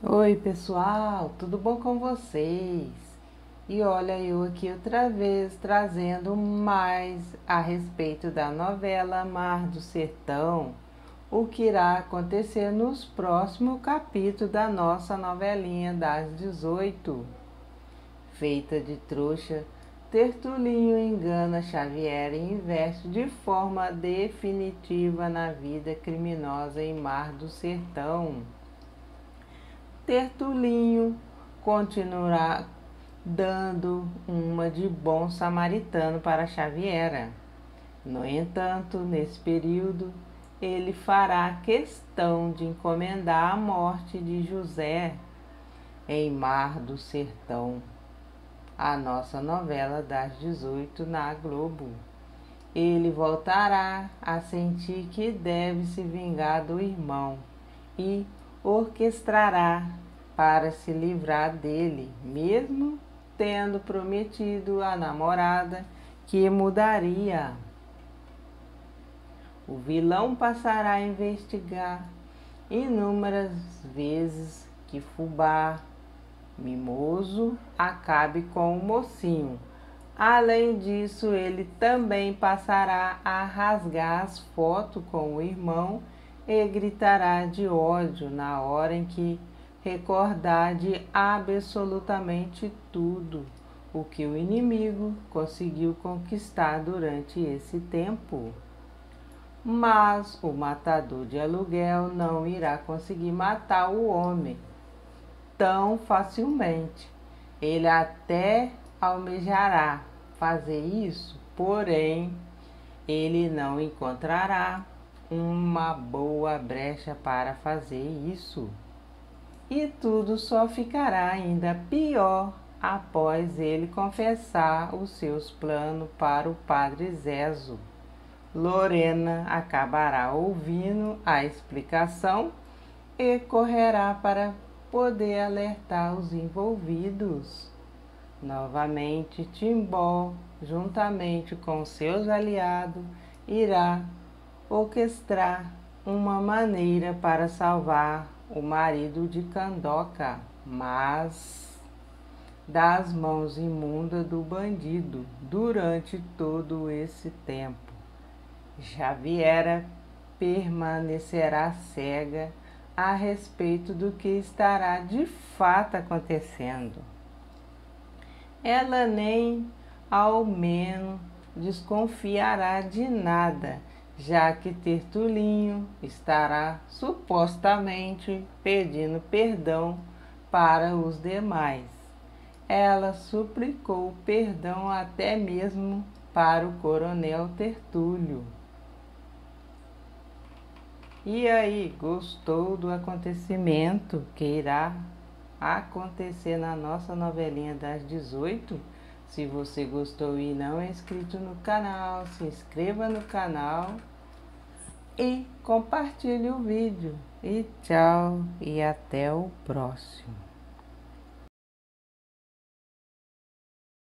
Oi pessoal, tudo bom com vocês? E olha eu aqui outra vez trazendo mais a respeito da novela Mar do Sertão, o que irá acontecer nos próximos capítulos da nossa novelinha das 18. Feita de trouxa, Tertulinho engana Xavier e investe de forma definitiva na vida criminosa em Mar do Sertão. Tertulinho continuará dando uma de bom samaritano para Xaviera. No entanto, nesse período, ele fará questão de encomendar a morte de José em Mar do Sertão, a nossa novela das 18 na Globo. Ele voltará a sentir que deve se vingar do irmão e orquestrará para se livrar dele, mesmo tendo prometido à namorada que mudaria. O vilão passará a investigar inúmeras vezes que Fubá, mimoso, acabe com o mocinho. Além disso, ele também passará a rasgar as fotos com o irmão e gritará de ódio na hora em que recordar de absolutamente tudo o que o inimigo conseguiu conquistar durante esse tempo. Mas o matador de aluguel não irá conseguir matar o homem tão facilmente. Ele até almejará fazer isso, porém, ele não encontrará uma boa brecha para fazer isso. E tudo só ficará ainda pior após ele confessar os seus planos para o padre Zezo. Lorena acabará ouvindo a explicação e correrá para poder alertar os envolvidos. Novamente, Timbó, juntamente com seus aliados, irá orquestrar uma maneira para salvar o marido de Candoca, mas das mãos imundas do bandido durante todo esse tempo. Javiera permanecerá cega a respeito do que estará de fato acontecendo. Ela nem ao menos desconfiará de nada, já que Tertulinho estará supostamente pedindo perdão para os demais. Ela suplicou perdão até mesmo para o coronel Tertúlio. E aí, gostou do acontecimento que irá acontecer na nossa novelinha das 18? Se você gostou e não é inscrito no canal, se inscreva no canal e compartilhe o vídeo. E tchau e até o próximo.